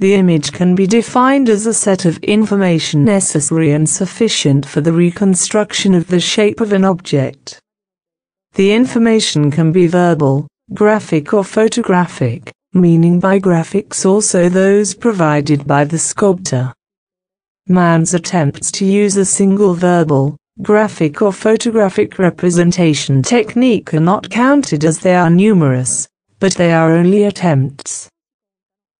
The image can be defined as a set of information necessary and sufficient for the reconstruction of the shape of an object. The information can be verbal, graphic or photographic, meaning by graphics also those provided by the sculptor. Man's attempts to use a single verbal, graphic or photographic representation technique are not counted as they are numerous, but they are only attempts.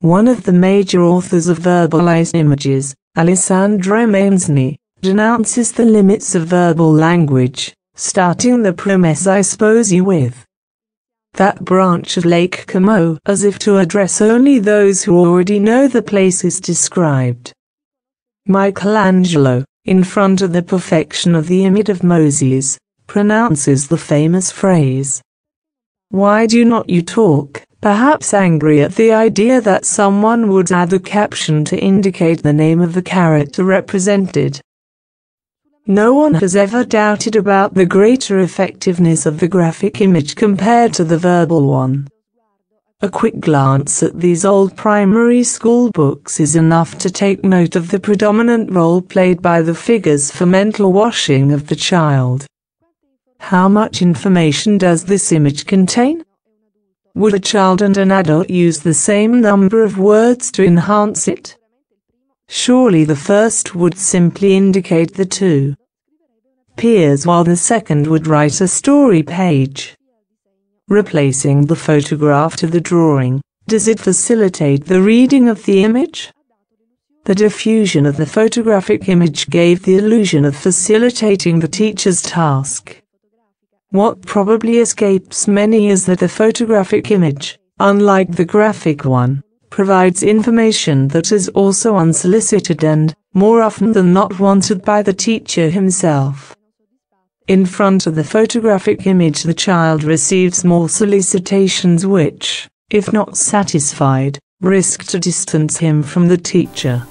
One of the major authors of verbalized images, Alessandro Manzoni, denounces the limits of verbal language, starting the premise I suppose you with that branch of Lake Como as if to address only those who already know the places described. Michelangelo, in front of the perfection of the image of Moses, pronounces the famous phrase, Why do not you talk, perhaps angry at the idea that someone would add a caption to indicate the name of the character represented. No one has ever doubted about the greater effectiveness of the graphic image compared to the verbal one. A quick glance at these old primary school books is enough to take note of the predominant role played by the figures for mental washing of the child. How much information does this image contain? Would a child and an adult use the same number of words to enhance it? Surely the first would simply indicate the two peers while the second would write a story page. Replacing the photograph to the drawing, does it facilitate the reading of the image? The diffusion of the photographic image gave the illusion of facilitating the teacher's task. What probably escapes many is that the photographic image, unlike the graphic one, provides information that is also unsolicited and, more often than not wanted by the teacher himself. In front of the photographic image the child receives more solicitations which, if not satisfied, risk to distance him from the teacher.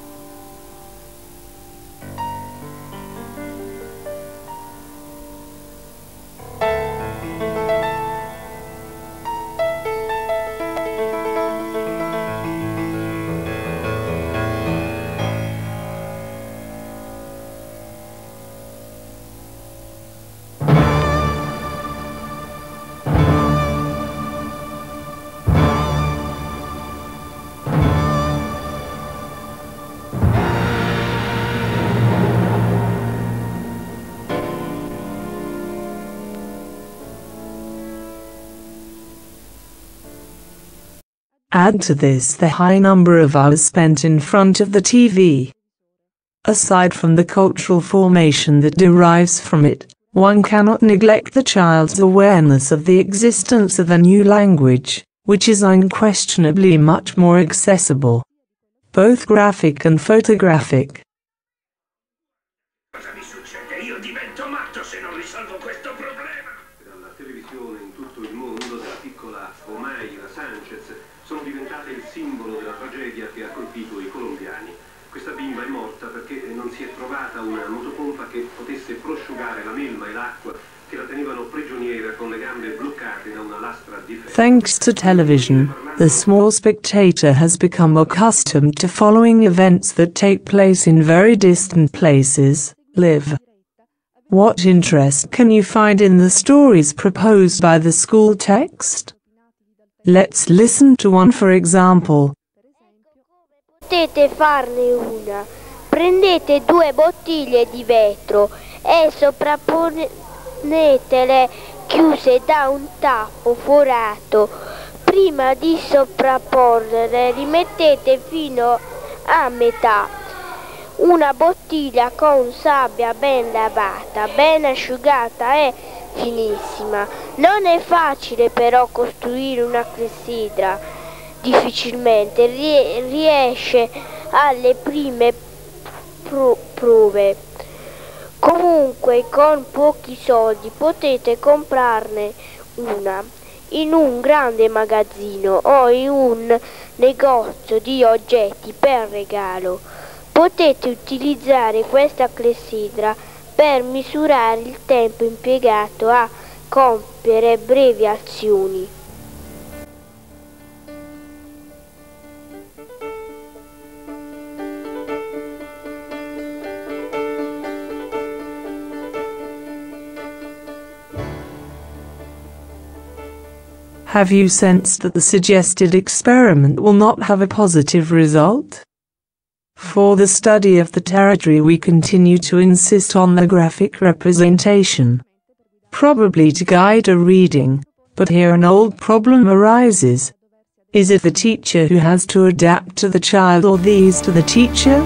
Add to this the high number of hours spent in front of the TV. Aside from the cultural formation that derives from it, one cannot neglect the child's awareness of the existence of a new language, which is unquestionably much more accessible, both graphic and photographic. Thanks to television, the small spectator has become accustomed to following events that take place in very distant places, live. What interest can you find in the stories proposed by the school text? Let's listen to one for example. Potete farne una Prendete due bottiglie di vetro e sovrapponetele chiuse da un tappo forato. Prima di sovrapporre rimettete fino a metà una bottiglia con sabbia ben lavata, ben asciugata e finissima. Non è facile però costruire una clessidra, difficilmente riesce alle prime prove. Comunque con pochi soldi potete comprarne una in un grande magazzino o in un negozio di oggetti per regalo. Potete utilizzare questa clessidra per misurare il tempo impiegato a compiere brevi azioni. Have you sensed that the suggested experiment will not have a positive result? For the study of the territory we continue to insist on the graphic representation. Probably to guide a reading, but here an old problem arises. Is it the teacher who has to adapt to the child or these to the teacher?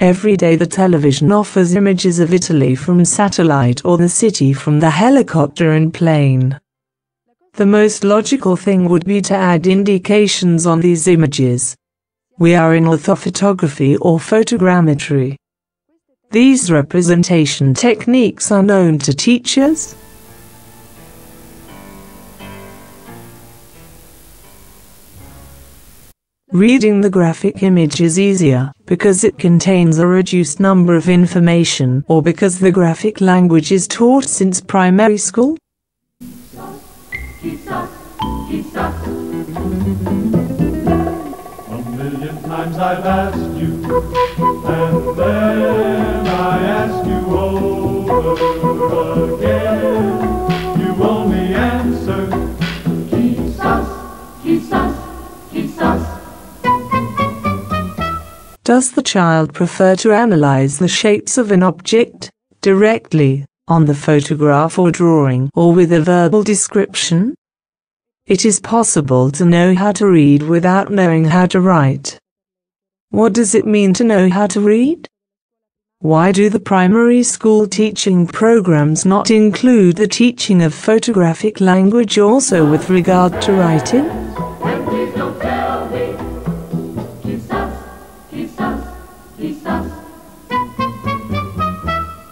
Every day the television offers images of Italy from satellite or the city from the helicopter and plane. The most logical thing would be to add indications on these images. We are in orthophotography or photogrammetry. These representation techniques are known to teachers, Reading the graphic image is easier because it contains a reduced number of information or because the graphic language is taught since primary school. A million times I've asked you, and then I ask you over again. Does the child prefer to analyze the shapes of an object directly on the photograph or drawing or with a verbal description? It is possible to know how to read without knowing how to write. What does it mean to know how to read? Why do the primary school teaching programs not include the teaching of photographic language also with regard to writing?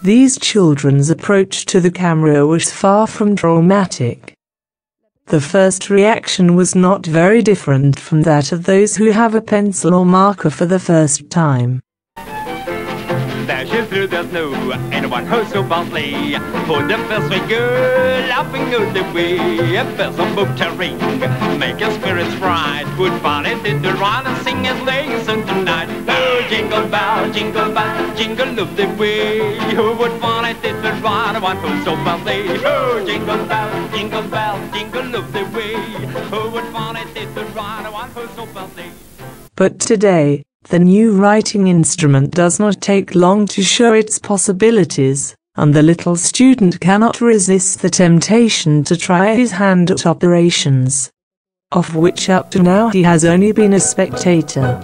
These children's approach to the camera was far from dramatic. The first reaction was not very different from that of those who have a pencil or marker for the first time. Anyone who's so boldly For the first figure, laughing all the way. Bells on boat to ring, make your spirits bright Would find it in the ride and sing and sing song tonight. Oh, jingle bell, jingle bell, jingle up the way. Who would find it the ride, one who's so boldly Oh, jingle bell, jingle bell, jingle up the way. Who would find it the ride, one who's so boldly But today, the new writing instrument does not take long to show its possibilities, and the little student cannot resist the temptation to try his hand at operations, of which up to now he has only been a spectator.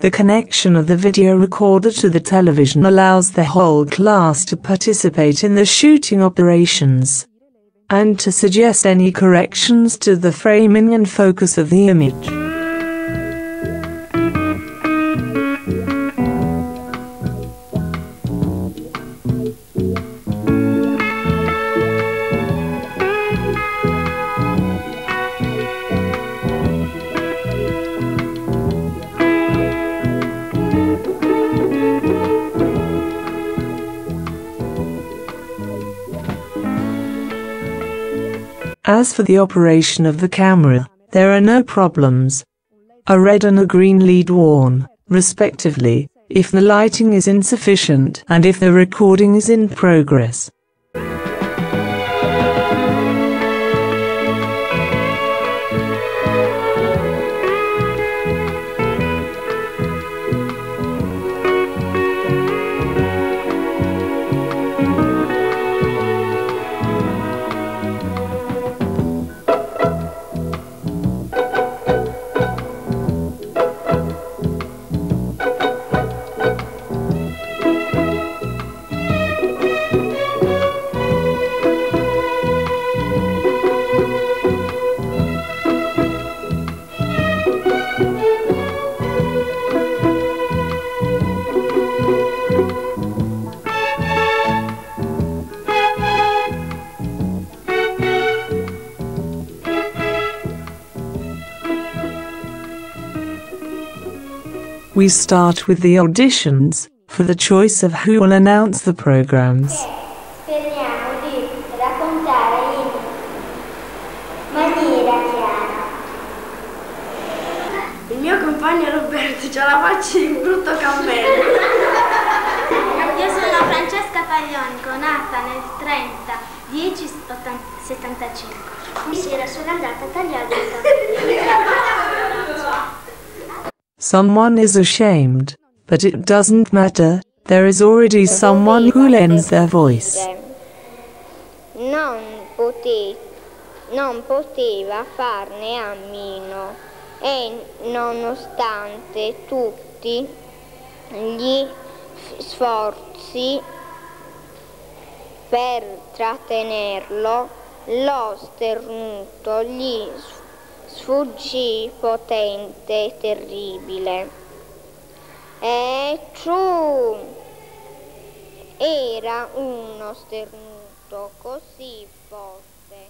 The connection of the video recorder to the television allows the whole class to participate in the shooting operations and to suggest any corrections to the framing and focus of the image. As for the operation of the camera, there are no problems. A red and a green lead worn, respectively, if the lighting is insufficient and if the recording is in progress. We start with the auditions for the choice of who will announce the programs. Speriamo di raccontare in. Il mio compagno Roberto c'ha la faccia di un brutto cammello. Io sono Francesca Paglionico, nata nel 30 10 75. Mi sera sono andata a tagliare i capelli. Someone is ashamed, but it doesn't matter, there is already someone who lends their voice. Non, pote- non poteva farne a meno e nonostante tutti gli sforzi per trattenerlo, lo sternuto gli sfuggì potente e terribile. E ciù! Era uno sternuto così forte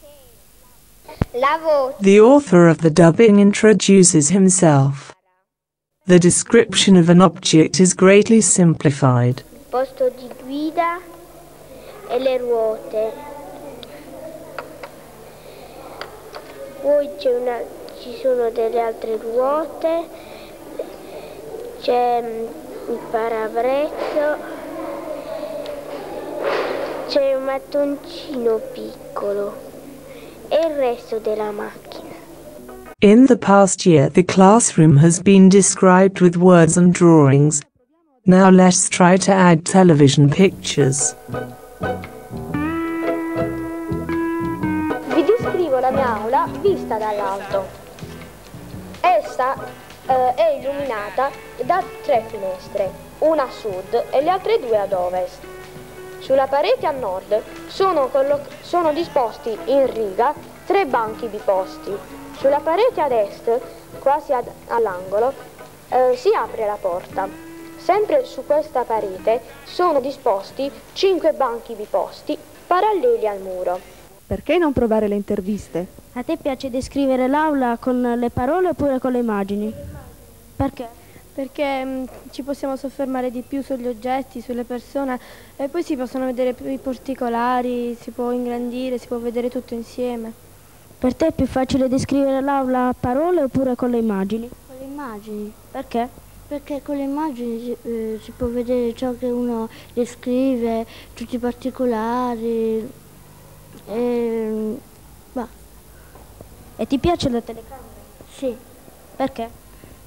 che la voce The author of the dubbing introduces himself. The description of an object is greatly simplified. posto di guida e le ruote. Poi c'è una, ci sono delle altre ruote, c'è mm, il parabrezzo, c'è un mattoncino piccolo e il resto della macchina. In the past year, the classroom has been described with words and drawings. Now let's try to add television pictures. Vista dall'alto. Essa eh, è illuminata da tre finestre, una a sud e le altre due ad ovest. Sulla parete a nord sono, sono disposti in riga tre banchi biposti. Sulla parete ad est, quasi all'angolo, eh, si apre la porta. Sempre su questa parete sono disposti cinque banchi biposti paralleli al muro. Perché non provare le interviste? A te piace descrivere l'aula con le parole oppure con le immagini? Perché? perché mm, ci possiamo soffermare di più sugli oggetti, sulle persone e poi si possono vedere più i particolari, si può ingrandire, si può vedere tutto insieme. Per te è più facile descrivere l'aula a parole oppure con le immagini? Con le immagini, Perché? perché con le immagini si, eh, si può vedere ciò che uno descrive, tutti i particolari. E, bah, E ti piace la telecamera? sì, Perché?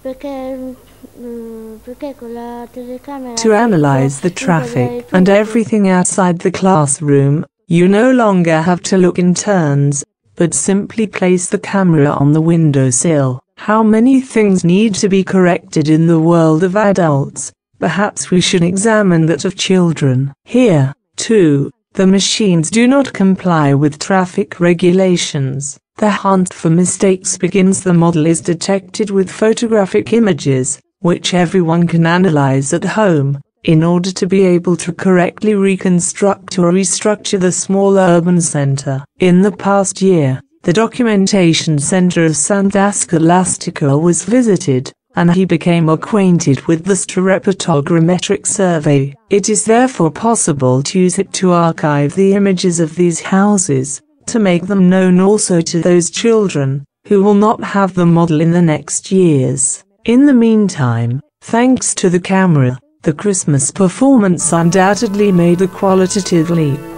perché, mm, perché con la telecamera... To analyze the si può vedere traffic and everything outside the classroom, you no longer have to look in turns, but simply place the camera on the windowsill. How many things need to be corrected in the world of adults? Perhaps we should examine that of children. Here, too, the machines do not comply with traffic regulations. The hunt for mistakes begins. The model is detected with photographic images, which everyone can analyze at home, in order to be able to correctly reconstruct or restructure the small urban center. In the past year, the documentation center of Santa Scholastica was visited, and he became acquainted with the stereophotogrammetric survey. It is therefore possible to use it to archive the images of these houses, to make them known also to those children, who will not have the model in the next years. In the meantime, thanks to the camera, the Christmas performance undoubtedly made a qualitative leap.